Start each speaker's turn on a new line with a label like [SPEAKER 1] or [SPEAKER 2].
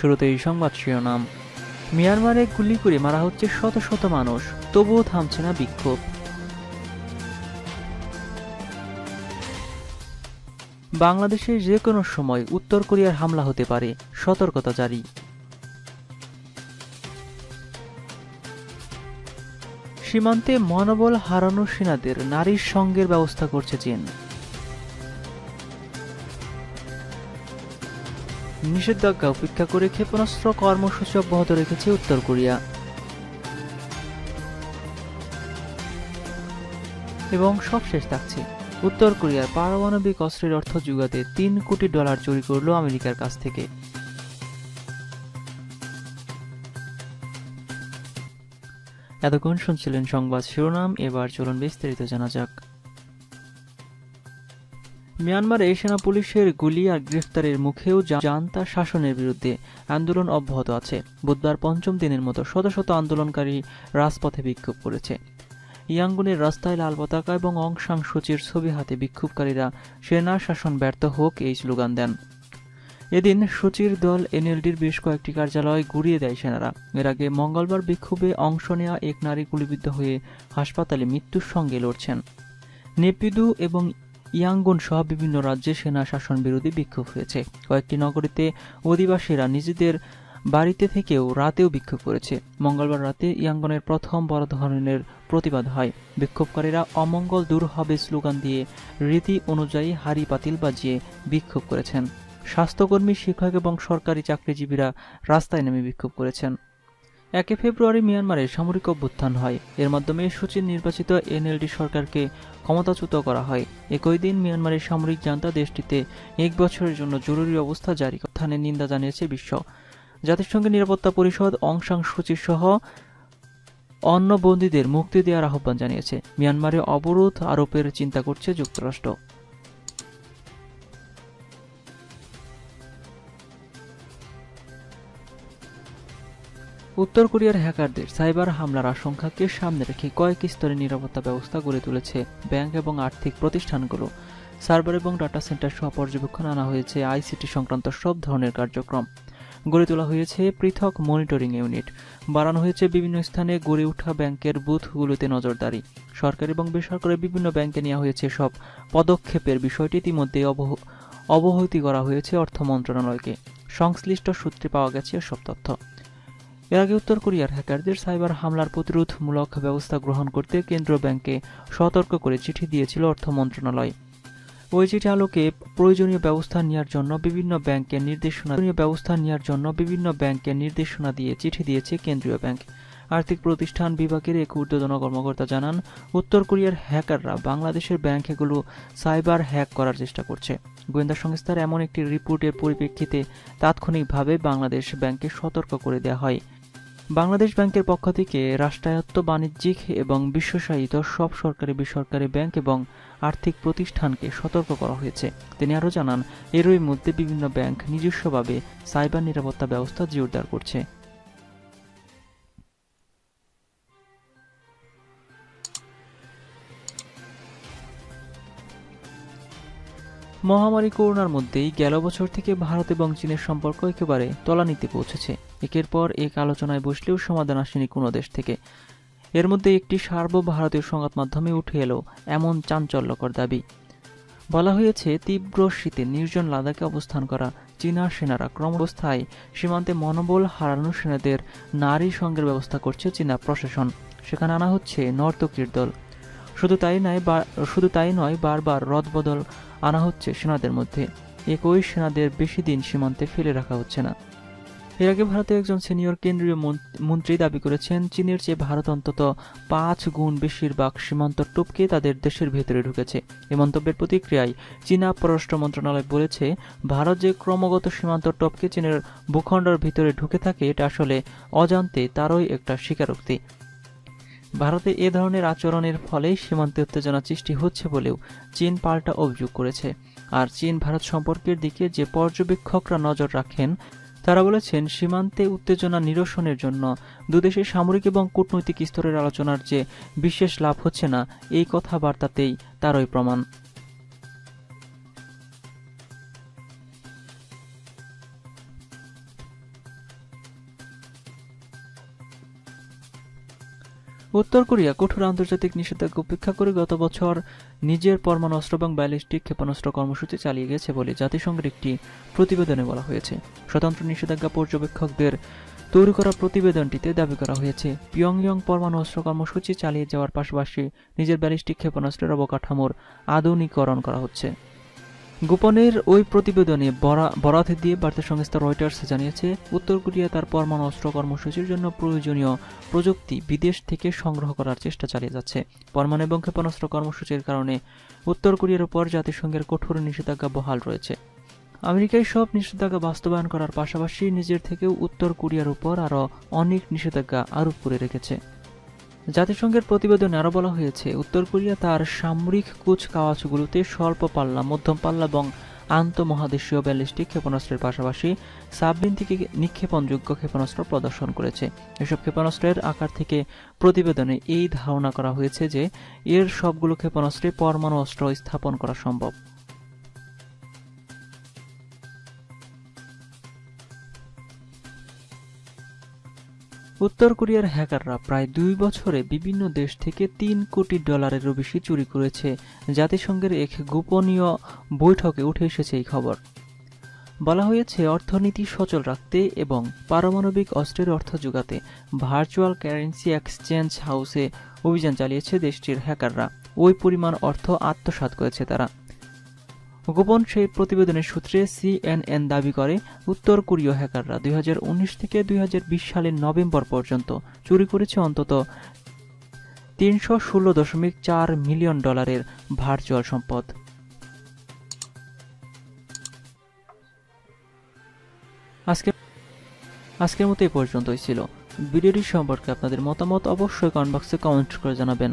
[SPEAKER 1] শুরুতে এই সংবাদ শিরোনাম। মিয়ানমারে গুলি করে মারা হচ্ছে শত শত মানুষ, তবুও থামছে না বিক্ষোভ। বাংলাদেশে যে কোনো সময় উত্তর কোরিয়ার হামলা হতে পারে, সতর্কতা জারি। সীমান্তে মনোবল হারানো সেনাদের নারীর সঙ্গের ব্যবস্থা করছে চীন। নিষেধাজ্ঞা উপেক্ষা করে ক্ষেপণাস্ত্র কর্মসূচি অব্যাহত রেখেছে উত্তর কোরিয়া। এবং সবশেষ থাকছে, উত্তর কোরিয়ার পারমাণবিক অস্ত্রের অর্থ যুগাতে তিন কোটি ডলার চুরি করল আমেরিকার কাছ থেকে। এতক্ষণ শুনছিলেন সংবাদ শিরোনাম, এবার চলুন বিস্তারিত জানা যাক। মিয়ানমারে সেনা পুলিশের গুলি আর গ্রেফতারের মুখেও জান্তা শাসনের বিরুদ্ধে আন্দোলন অব্যাহত আছে। বুধবার পঞ্চম দিনের মতো শত শত আন্দোলনকারী রাজপথে বিক্ষোভ করেছে। ইয়াঙ্গুনের রাস্তায় লাল পতাকা এবং অং সাং সূচির ছবি হাতে বিক্ষোভকারীরা সেনা শাসন ব্যর্থ হোক এই স্লোগান দেন। এদিন সূচির দল এনএলডির বেশ কয়েকটি কার্যালয় গুড়িয়ে দেয় সেনারা। এর আগে মঙ্গলবার বিক্ষোভে অংশ নেওয়া এক নারী গুলিবিদ্ধ হয়ে হাসপাতালে মৃত্যুর সঙ্গে লড়ছেন। নেপিদু এবং ইয়াঙ্গুন সহ বিভিন্ন রাজ্যে সেনা শাসন বিরোধী বিক্ষোভ হয়েছে। কয়েকটি নগরীতে অধিবাসীরা নিজেদের বাড়িতে থেকেও রাতেও বিক্ষোভ করেছে। মঙ্গলবার রাতে ইয়াঙ্গনের প্রথম বড় ধরনের প্রতিবাদ হয়। বিক্ষোভকারীরা অমঙ্গল দূর হবে স্লোগান দিয়ে রীতি অনুযায়ী হাড়ি পাতিল বাজিয়ে বিক্ষোভ করেছেন। স্বাস্থ্যকর্মী, শিক্ষক এবং সরকারি চাকরিজীবীরা রাস্তায় নেমে বিক্ষোভ করেছেন। একে ফেব্রুয়ারি মিয়ানমারে সামরিক অভ্যুত্থান হয়। এর মাধ্যমে সচিন নির্বাচিত এনএলডি সরকারকে ক্ষমতাচ্যুত করা হয়। একই দিন মিয়ানমারের সামরিক জান্তা দেশটিতে এক বছরের জন্য জরুরি অবস্থা জারি স্থানের নিন্দা জানিয়েছে বিশ্ব। জাতিসংঘের নিরাপত্তা পরিষদ, অংশাং সূচির সহ অন্য বন্দীদের মুক্তি দেওয়ার আহ্বান জানিয়েছে। মিয়ানমারে অবরোধ আরোপের চিন্তা করছে যুক্তরাষ্ট্র। উত্তর কোরিয়ার হ্যাকারদের সাইবার হামলার আশঙ্কাকে সামনে রেখে কয়েক স্তরে নিরাপত্তা ব্যবস্থা গড়ে তুলেছে ব্যাংক এবং আর্থিক প্রতিষ্ঠানগুলো। সার্ভার এবং ডাটা সেন্টার সহ পর্যবেক্ষণ আনা হয়েছে আইসিটি সংক্রান্ত সব ধরনের কার্যক্রম। গড়ে তোলা হয়েছে পৃথক মনিটরিং ইউনিট। বাড়ানো হয়েছে বিভিন্ন স্থানে গড়ে ওঠা ব্যাংকের বুথগুলোতে নজরদারি। সরকারি এবং বেসরকারি বিভিন্ন ব্যাংকে নেওয়া হয়েছে সব পদক্ষেপের বিষয়টি ইতিমধ্যে অবহিত করা হয়েছে অর্থ মন্ত্রণালয়কে। সংশ্লিষ্ট সূত্রে পাওয়া গেছে সব তথ্য। এর আগে উত্তর কোরিয়ার হ্যাকারদের সাইবার হামলার প্রতিরোধমূলক ব্যবস্থা গ্রহণ করতে কেন্দ্রীয় ব্যাংকে সতর্ক করে চিঠি দিয়েছিল অর্থ মন্ত্রণালয়। ওই চিঠি আলোকে প্রয়োজনীয় ব্যবস্থা নেওয়ার জন্য বিভিন্ন ব্যাংকের নির্দেশনা ব্যবস্থা নেওয়ার জন্য বিভিন্ন ব্যাংকের নির্দেশনা দিয়ে চিঠি দিয়েছে কেন্দ্রীয় ব্যাংক। আর্থিক প্রতিষ্ঠান বিভাগের এক ঊর্ধ্বতন কর্মকর্তা জানান, উত্তর কোরিয়ার হ্যাকাররা বাংলাদেশের ব্যাংকগুলো সাইবার হ্যাক করার চেষ্টা করছে। গোয়েন্দা সংস্থার এমন একটি রিপোর্টের পরিপ্রেক্ষিতে তাৎক্ষণিকভাবে বাংলাদেশ ব্যাংকে সতর্ক করে দেওয়া হয়। বাংলাদেশ ব্যাংকের পক্ষ থেকে রাষ্ট্রায়ত্ত বাণিজ্যিক এবং বিশ্বসায়িত সব সরকারি বেসরকারি ব্যাংক এবং আর্থিক প্রতিষ্ঠানকে সতর্ক করা হয়েছে। তিনি আরও জানান, এরই মধ্যে বিভিন্ন ব্যাংক নিজস্বভাবে সাইবার নিরাপত্তা ব্যবস্থা জোরদার করছে। মহামারী করোনার মধ্যেই গেল বছর থেকে ভারত এবং চীনের সম্পর্ক একেবারে তলানিতে পৌঁছেছে। একের পর এক আলোচনায় বসলেও সমাধান আসেনি কোনো দেশ থেকে। এর মধ্যে একটি সার্বভারতীয় সংবাদ মাধ্যমে উঠে এলো এমন চাঞ্চল্যকর দাবি। বলা হয়েছে, তীব্র শীতে নির্জন লাদাখে অবস্থান করা চীনা সেনারা ক্রমবস্থায় সীমান্তে মনোবল হারানো সেনাদের নারী সঙ্গের ব্যবস্থা করছে চীনা প্রশাসন। সেখানে আনা হচ্ছে নর্তকীর দল। শুধু তাই নয় শুধু তাই নয়, বারবার রদবদল আনা হচ্ছে সেনাদের মধ্যে। একই সেনাদের বেশি দিন সীমান্তে ফেলে রাখা হচ্ছে না। এর আগে ভারতের একজন সিনিয়র কেন্দ্রীয় মন্ত্রী দাবি করেছেন, চীনের চেয়ে ভারত অন্তত পাঁচ গুণ বেশিরভাগ সীমান্ত টপকে তাদের দেশের ভেতরে ঢুকেছে। এ মন্তব্যের প্রতিক্রিয়ায় চীনা পররাষ্ট্র মন্ত্রণালয় বলেছে, ভারত যে ক্রমাগত সীমান্ত টপকে চীনের ভূখণ্ডের ভিতরে ঢুকে থাকে, এটা আসলে অজান্তে তারই একটা স্বীকারোক্তি। ভারতে এ ধরনের আচরণের ফলে সীমান্তে উত্তেজনা সৃষ্টি হচ্ছে বলেও চীন পাল্টা অভিযোগ করেছে। আর চীন ভারত সম্পর্কের দিকে যে পর্যবেক্ষকরা নজর রাখেন তারা বলেছেন, সীমান্তে উত্তেজনা নিরসনের জন্য দুদেশের সামরিক এবং কূটনৈতিক স্তরের আলোচনার যে বিশেষ লাভ হচ্ছে না, এই কথাবার্তাতেই তারই প্রমাণ। উত্তর কোরিয়া কঠোর আন্তর্জাতিক নিষেধাজ্ঞা উপেক্ষা করে গত বছর নিজের পরমাণু অস্ত্র এবং ব্যালিস্টিক ক্ষেপণাস্ত্র কর্মসূচি চালিয়ে গেছে বলে জাতিসংঘের একটি প্রতিবেদনে বলা হয়েছে। স্বতন্ত্র নিষেধাজ্ঞা পর্যবেক্ষকদের তৈরি করা প্রতিবেদনটিতে দাবি করা হয়েছে, পিয়ংইয়ং পরমাণু অস্ত্র কর্মসূচি চালিয়ে যাওয়ার পাশাপাশি নিজের ব্যালিস্টিক ক্ষেপণাস্ত্রের অবকাঠামোর আধুনিকরণ করা হচ্ছে। গোপনের ওই প্রতিবেদনে বরাত দিয়ে বার্তা সংস্থা রয়টার্স জানিয়েছে, উত্তর কোরিয়া তার পরমাণু অস্ত্র কর্মসূচির জন্য প্রয়োজনীয় প্রযুক্তি বিদেশ থেকে সংগ্রহ করার চেষ্টা চালিয়ে যাচ্ছে। পরমাণু এবং ক্ষেপণাস্ত্র কর্মসূচির কারণে উত্তর কোরিয়ার উপর জাতিসংঘের কঠোর নিষেধাজ্ঞা বহাল রয়েছে। আমেরিকায় সব নিষেধাজ্ঞা বাস্তবায়ন করার পাশাপাশি নিজের থেকেও উত্তর কোরিয়ার উপর আরও অনেক নিষেধাজ্ঞা আরোপ করে রেখেছে। জাতিসংঘের প্রতিবেদনে আরও বলা হয়েছে, উত্তর কোরিয়া তার সামরিক কুচকাওয়াজগুলোতে স্বল্প পাল্লা, মধ্যম পাল্লা এবং আন্তঃমহাদেশীয় ব্যালিস্টিক ক্ষেপণাস্ত্রের পাশাপাশি সাবমেরিন থেকে নিক্ষেপণযোগ্য ক্ষেপণাস্ত্র প্রদর্শন করেছে। এসব ক্ষেপণাস্ত্রের আকার থেকে প্রতিবেদনে এই ধারণা করা হয়েছে যে, এর সবগুলো ক্ষেপণাস্ত্রে পরমাণু অস্ত্র স্থাপন করা সম্ভব। উত্তর কোরিয়ার হ্যাকাররা প্রায় দুই বছরে বিভিন্ন দেশ থেকে তিন কোটি ডলারেরও বেশি চুরি করেছে। জাতিসংঘের এক গোপনীয় বৈঠকে উঠে এসেছে এই খবর। বলা হয়েছে, অর্থনীতি সচল রাখতে এবং পারমাণবিক অস্ত্রের অর্থ যোগাতে ভার্চুয়াল কারেন্সি এক্সচেঞ্জ হাউসে অভিযান চালিয়েছে দেশটির হ্যাকাররা। ওই পরিমাণ অর্থ আত্মসাত করেছে তারা। গোপন সেই প্রতিবেদনের সূত্রে সিএনএন দাবি করে, উত্তর কোরীয় হ্যাকাররা দুই হাজার উনিশ থেকে দুই হাজার বিশ সালের নভেম্বর পর্যন্ত চুরি করেছে অন্তত তিনশো ষোলো দশমিক চার মিলিয়ন ডলারের ভার্চুয়াল সম্পদ। আজকে আজকের মতো এই পর্যন্তই ছিল। ভিডিওটি সম্পর্কে আপনাদের মতামত অবশ্যই কমেন্ট বক্সে কমেন্ট করে জানাবেন।